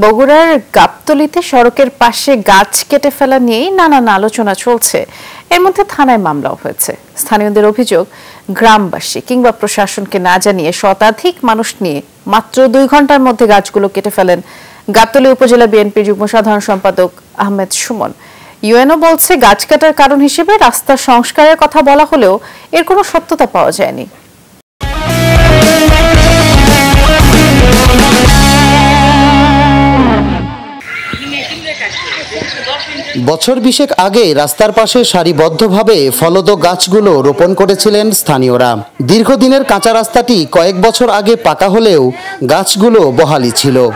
বগুড়ার গাবতলিতে সড়কের পাশে গাছ কেটে ফেলা নিয়েই নানান আলোচনা চলছে। এর মধ্যে থানায় মামলাও হয়েছে। স্থানীয়দের অভিযোগ, গ্রামবাসী কিংবা প্রশাসনকে না জানিয়ে শতাধিক মানুষ নিয়ে মাত্র দুই ঘণ্টার মধ্যে গাছগুলো কেটে ফেলেন গাবতলি উপজেলা বিএনপির যুগ্ম সাধারণ সম্পাদক আহমেদ সুমন। ইউএনও বলছে, গাছ কাটার কারণ হিসেবে রাস্তা সংস্কারের কথা বলা হলেও এর কোনো সত্যতা পাওয়া যায়নি। বছর বিশেক আগে রাস্তার পাশে সারিবদ্ধভাবে ফলদ গাছগুলো রোপণ করেছিলেন স্থানীয়রা। দীর্ঘদিনের কাঁচা রাস্তাটি কয়েক বছর আগে পাকা হলেও গাছগুলো বহালি ছিল।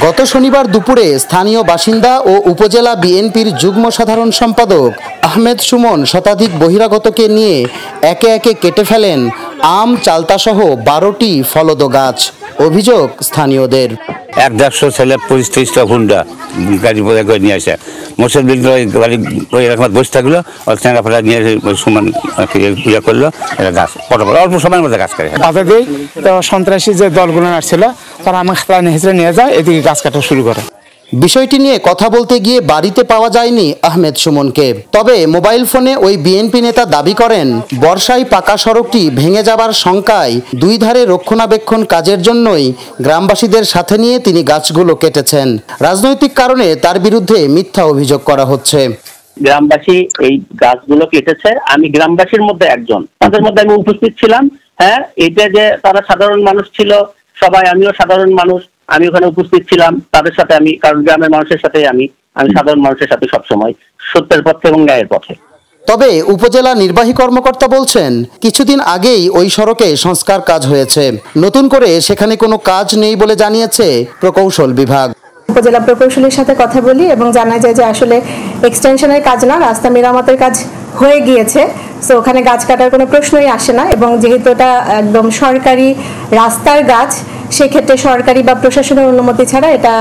গত শনিবার দুপুরে স্থানীয় বাসিন্দা ও উপজেলা বিএনপির যুগ্ম সাধারণ সম্পাদক আহমেদ সুমন শতাধিক বহিরাগতকে নিয়ে একে একে কেটে ফেলেন আম, চালতাসহ বারোটি ফলদ গাছ, অভিযোগ স্থানীয়দের। এক দেড়শো ছেলে পঁচিশ তিরিশটা হুন্ডা গাড়ি বোঝা করে নিয়ে আসে। বিল গাড়ি ওই এরকম বসে থাকল ওই চেঙ্গা ফেলা নিয়ে সমান ইয়ে করল এটা গাছ পটপট অল্প সময়ের মধ্যে গাছ কাটে। বাধা দিই তো সন্ত্রাসী যে দলগুলো আসছিল তারা আমার খেলা নিয়ে যায়, এদিকে গাছ কাটা শুরু করে। বিষয়টি নিয়ে কথা বলতে গিয়ে বাড়িতে পাওয়া যায়নি আহমেদ সুমনকে। তবে মোবাইল ফোনে ওই বিএনপি নেতা দাবি করেন, বর্ষায় পাকা সড়কটি ভেঙে যাবার শঙ্কায় দুই ধারে রক্ষণাবেক্ষণ কাজের জন্যই গ্রামবাসীদের সাথে নিয়ে তিনি গাছগুলো কেটেছেন। রাজনৈতিক কারণে তার বিরুদ্ধে মিথ্যা অভিযোগ করা হচ্ছে। গ্রামবাসী এই গাছগুলো কেটেছে। আমি গ্রামবাসীর মধ্যে একজন। তাদের মধ্যে আমি উপস্থিত ছিলাম। হ্যাঁ এটা যে তারা সাধারণ মানুষ ছিল, সবাই আমিও সাধারণ মানুষ। আমি ওখানে উপস্থিত ছিলাম তাদের সাথে আমি কারণ গ্রামের মানুষের সাথে আমি আমি সাধারণ মানুষের সাথে সবসময় সত্যের পথে এবং ন্যায়ের পথে। তবে উপজেলা নির্বাহী কর্মকর্তা বলছেন কিছুদিন আগেই ওই সড়কে সংস্কার কাজ হয়েছে। নতুন করে সেখানে কোনো কাজ নেই বলে জানিয়েছে প্রকৌশল বিভাগ। উপজেলা প্রকৌশলীর সাথে কথা বলি এবং জানা যায় যে আসলে এক্সটেনশনের কাজ না রাস্তা মেরামতের কাজ হয়ে গিয়েছে। সো ওখানে গাছ কাটার কোনো প্রশ্নই আসে না এবং যেহেতু এটা একদম সরকারি রাস্তার গাছ সেক্ষেত্রে সরকারি বা প্রশাসনের অনুমতি ছাড়া এটা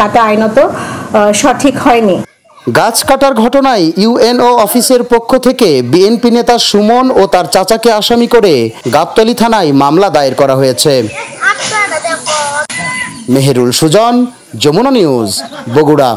কাটা আইনত সঠিক হয়নি। গাছ কাটার ঘটনায় ইউএনও অফিসের পক্ষ থেকে বিএনপি নেতা সুমন ও তার চাচাকে আসামি করে গাবতলী থানায় মামলা দায়ের করা হয়েছে। মেহেরুল সুজন, যমুনা নিউজ, বগুড়া।